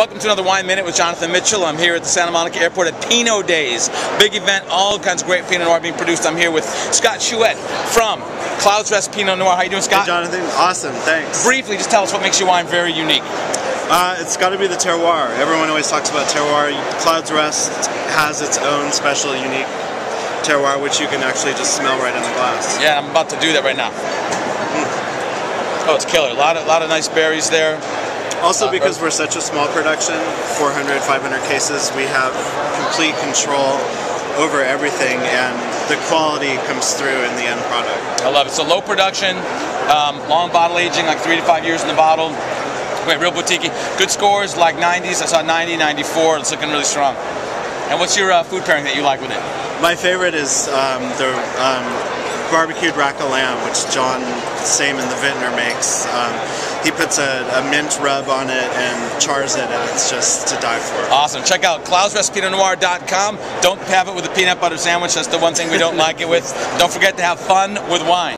Welcome to another Wine Minute with Jonathan Mitchell. I'm here at the Santa Monica Airport at Pinot Days. Big event, all kinds of great Pinot Noir being produced. I'm here with Scott Schuette from Clouds Rest Pinot Noir. How you doing, Scott? Hey, Jonathan. Awesome, thanks. Briefly, just tell us what makes your wine very unique. Uh, it's got to be the terroir. Everyone always talks about terroir. Clouds Rest has its own special, unique terroir, which you can actually just smell right in the glass. Yeah, I'm about to do that right now. Oh, it's killer. A lot of, lot of nice berries there. Also, because we're such a small production, 400, 500 cases, we have complete control over everything, and the quality comes through in the end product. I love it. So low production, um, long bottle aging, like three to five years in the bottle. Wait, real boutique. Good scores, like 90s. I saw 90, 94. It's looking really strong. And what's your uh, food pairing that you like with it? My favorite is um, the um, barbecued rack of lamb, which John Saman, the vintner, makes. Um, he puts a, a mint rub on it and chars it, and it's just to die for. Awesome. Check out cloudsrestpinotnoir.com. Don't have it with a peanut butter sandwich. That's the one thing we don't like it with. Don't forget to have fun with wine.